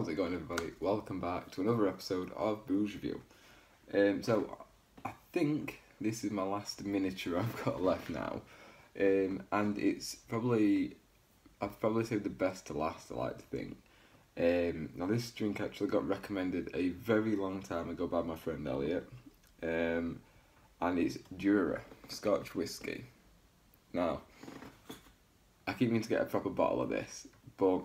How's it going, everybody? Welcome back to another episode of Booze Review. Um, so, I think this is my last miniature I've got left now, um, and it's probably I've probably saved the best to last. I like to think. Um, now, this drink actually got recommended a very long time ago by my friend Elliot, um, and it's Jura Scotch whiskey. Now, I keep meaning to get a proper bottle of this, but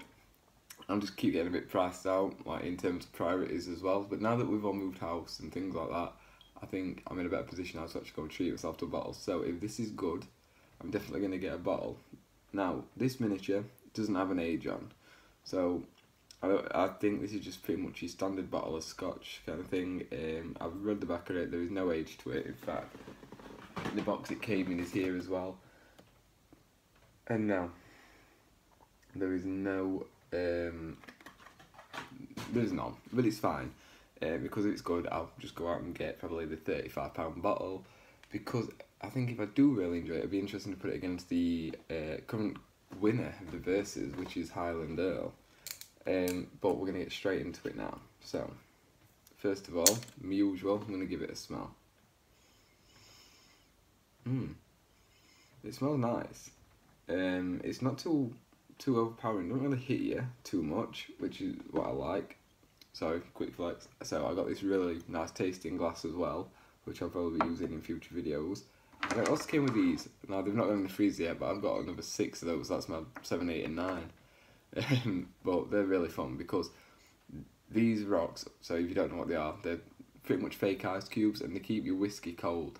I'm just keep getting a bit priced out, like in terms of priorities as well. But now that we've all moved house and things like that, I think I'm in a better position now to actually go and treat myself to a bottle. So if this is good, I'm definitely going to get a bottle. Now, this miniature doesn't have an age on, so I I think this is just pretty much your standard bottle of scotch kind of thing. Um, I've read the back of it, there is no age to it. In fact, the box it came in is here as well. And now, there is no um, there's none, but it's fine. Uh, because it's good, I'll just go out and get probably the £35 bottle. Because I think if I do really enjoy it, it'd be interesting to put it against the uh, current winner of the Verses, which is Highland Earl. Um, but we're going to get straight into it now. So, first of all, my usual, I'm going to give it a smell. Mmm. It smells nice. Um, it's not too too overpowering. Don't really hit you too much, which is what I like. So quick flex. So I got this really nice tasting glass as well, which I'll probably be using in future videos. And it also came with these. Now they've not gone in the freezer yet, but I've got another six of those. That's my seven, eight, and nine. But they're really fun because these rocks. So if you don't know what they are, they're pretty much fake ice cubes, and they keep your whiskey cold,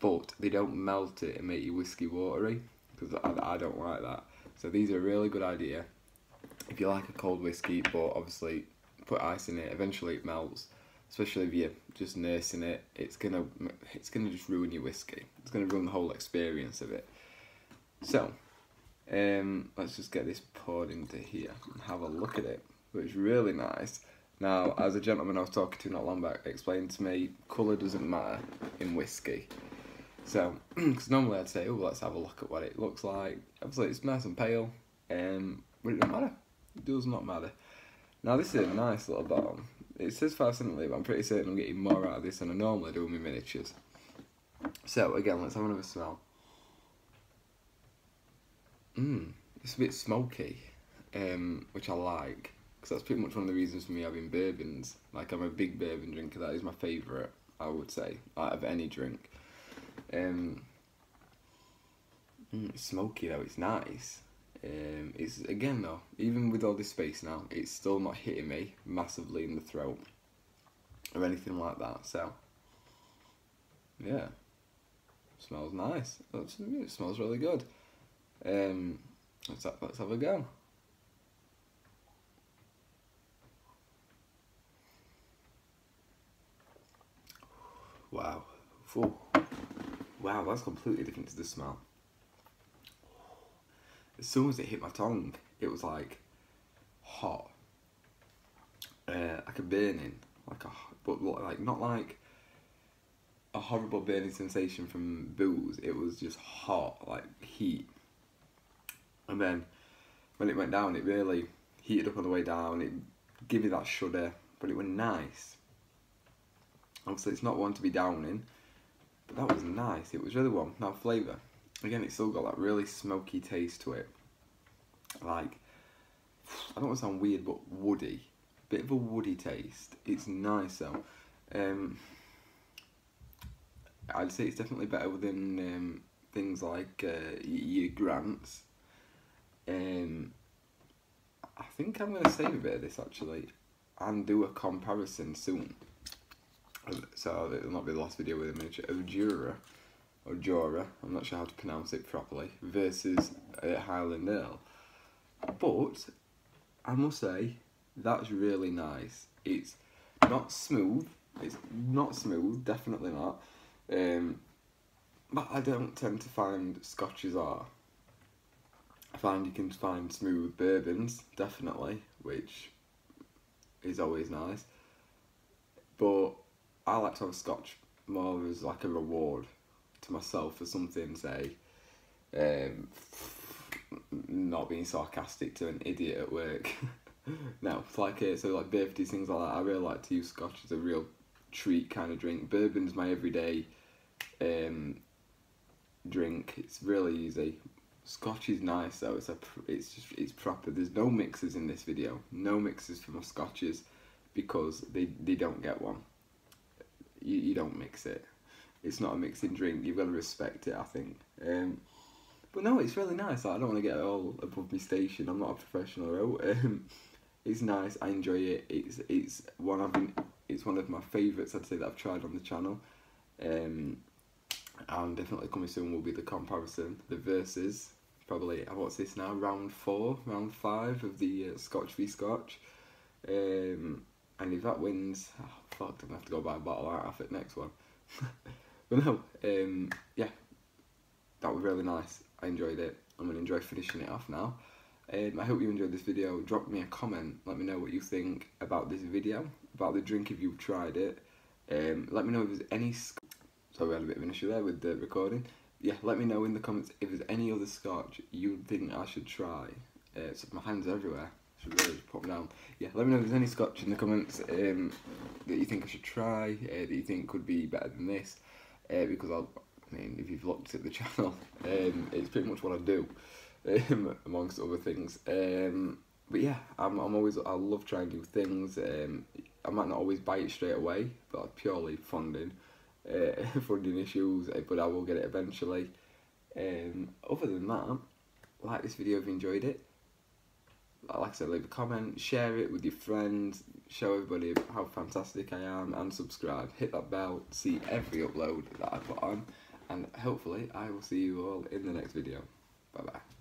but they don't melt it and make your whiskey watery. Because I, I don't like that. So these are a really good idea. If you like a cold whiskey, but obviously put ice in it, eventually it melts. Especially if you're just nursing it, it's gonna it's gonna just ruin your whiskey. It's gonna ruin the whole experience of it. So, um, let's just get this poured into here and have a look at it. which is really nice. Now, as a gentleman I was talking to not long back explained to me, colour doesn't matter in whiskey. So, because normally I'd say, oh, let's have a look at what it looks like. Obviously, it's nice and pale, um, but it doesn't matter. It does not matter. Now, this is a nice little bottle. It says 5 centilitre, but I'm pretty certain I'm getting more out of this than I normally do with my miniatures. So, again, let's have another smell. Mmm, it's a bit smoky, um, which I like. Because that's pretty much one of the reasons for me having bourbons. Like, I'm a big bourbon drinker. That is my favourite, I would say, out of any drink. Um, mm, it's smoky though, it's nice. Um, it's again though, even with all this space now, it's still not hitting me massively in the throat or anything like that. So yeah, smells nice. It smells really good. Um, let's have, let's have a go. Wow. Ooh. Wow, that's completely different to the smell. As soon as it hit my tongue, it was like hot, uh, like a burning, like a but like not like a horrible burning sensation from booze. It was just hot, like heat. And then when it went down, it really heated up on the way down. It gave me that shudder, but it was nice. Obviously, it's not one to be downing but that was nice. It was really warm. Now flavour. Again, it's still got that really smoky taste to it. Like, I don't want to sound weird, but woody. Bit of a woody taste. It's nice though. Um, I'd say it's definitely better than um, things like uh, your Grants. Um, I think I'm going to save a bit of this actually and do a comparison soon so it'll not be the last video with image of Jura, or Jura, I'm not sure how to pronounce it properly, versus uh, Highland Earl. But, I must say, that's really nice. It's not smooth, it's not smooth, definitely not. Um, but I don't tend to find scotches are. I find you can find smooth bourbons, definitely, which is always nice. But I like to have a scotch more as like a reward to myself for something, say, um, not being sarcastic to an idiot at work. no, it's like it. so like birthdays things like that. I really like to use Scotch as a real treat kind of drink. Bourbon's my everyday um, drink. It's really easy. Scotch is nice though. It's a it's just it's proper. There's no mixes in this video. No mixes for my scotches because they they don't get one. You you don't mix it. It's not a mixing drink. You've got to respect it. I think. Um, but no, it's really nice. I don't want to get all above my station. I'm not a professional. Um, it's nice. I enjoy it. It's it's one I've been. It's one of my favourites. I'd say that I've tried on the channel. Um, and definitely coming soon will be the comparison, the verses. Probably what's this now? Round four, round five of the uh, Scotch v Scotch. Um, and if that wins, oh, fuck, I'm gonna have to go buy a bottle of it next one. but no, um, yeah, that was really nice. I enjoyed it. I'm gonna enjoy finishing it off now. Um, I hope you enjoyed this video. Drop me a comment. Let me know what you think about this video, about the drink if you've tried it. Um, let me know if there's any. So we had a bit of an issue there with the recording. Yeah, let me know in the comments if there's any other scotch you think I should try. Uh, so my hands are everywhere. Should really them down. Yeah, let me know if there's any scotch in the comments um, that you think I should try, uh, that you think could be better than this. Uh, because I'll, I mean, if you've looked at the channel, um, it's pretty much what I do, um, amongst other things. Um, but yeah, I'm, I'm always, I love trying new things. Um, I might not always buy it straight away, but purely funding uh, funding issues, uh, but I will get it eventually. Um, other than that, like this video if you enjoyed it. Uh, like I said, leave a comment, share it with your friends, show everybody how fantastic I am, and subscribe. Hit that bell see every upload that I put on, and hopefully I will see you all in the next video. Bye bye.